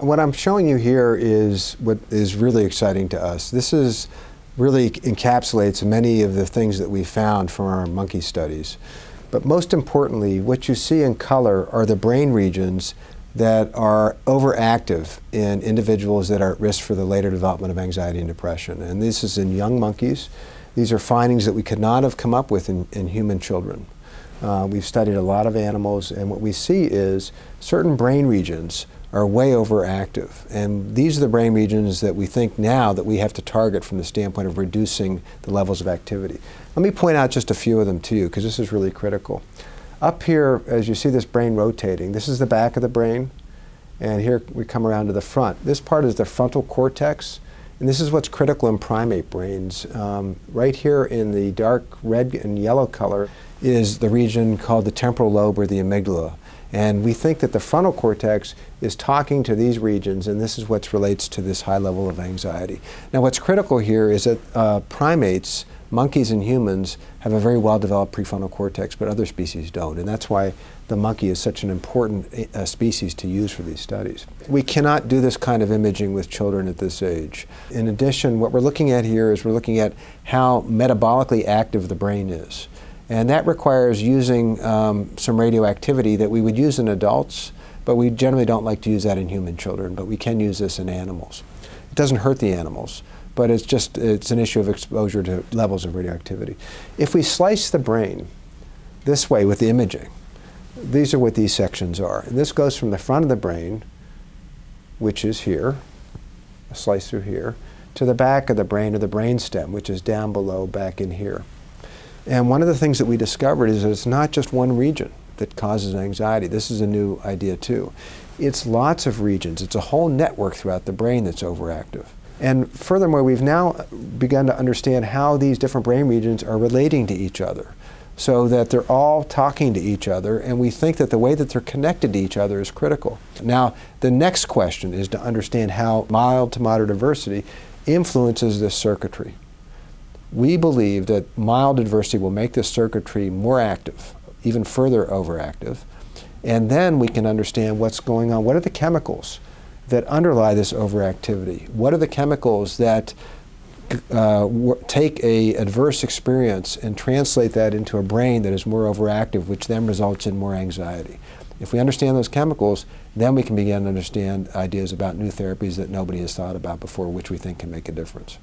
What I'm showing you here is what is really exciting to us. This is really encapsulates many of the things that we found from our monkey studies. But most importantly, what you see in color are the brain regions that are overactive in individuals that are at risk for the later development of anxiety and depression. And this is in young monkeys. These are findings that we could not have come up with in, in human children. Uh, we've studied a lot of animals, and what we see is certain brain regions are way overactive. And these are the brain regions that we think now that we have to target from the standpoint of reducing the levels of activity. Let me point out just a few of them to you, because this is really critical. Up here, as you see this brain rotating, this is the back of the brain, and here we come around to the front. This part is the frontal cortex, and this is what's critical in primate brains. Um, right here in the dark red and yellow color is the region called the temporal lobe or the amygdala. And we think that the frontal cortex is talking to these regions, and this is what relates to this high level of anxiety. Now, what's critical here is that uh, primates, monkeys and humans, have a very well developed prefrontal cortex, but other species don't. And that's why the monkey is such an important uh, species to use for these studies. We cannot do this kind of imaging with children at this age. In addition, what we're looking at here is we're looking at how metabolically active the brain is. And that requires using um, some radioactivity that we would use in adults, but we generally don't like to use that in human children, but we can use this in animals. It doesn't hurt the animals, but it's just it's an issue of exposure to levels of radioactivity. If we slice the brain this way with the imaging, these are what these sections are. And this goes from the front of the brain, which is here, a slice through here, to the back of the brain or the brain stem, which is down below back in here. And one of the things that we discovered is that it's not just one region that causes anxiety. This is a new idea too. It's lots of regions. It's a whole network throughout the brain that's overactive. And furthermore, we've now begun to understand how these different brain regions are relating to each other so that they're all talking to each other, and we think that the way that they're connected to each other is critical. Now, the next question is to understand how mild to moderate adversity influences this circuitry we believe that mild adversity will make this circuitry more active, even further overactive. And then we can understand what's going on. What are the chemicals that underlie this overactivity? What are the chemicals that uh, take a adverse experience and translate that into a brain that is more overactive, which then results in more anxiety? If we understand those chemicals, then we can begin to understand ideas about new therapies that nobody has thought about before, which we think can make a difference.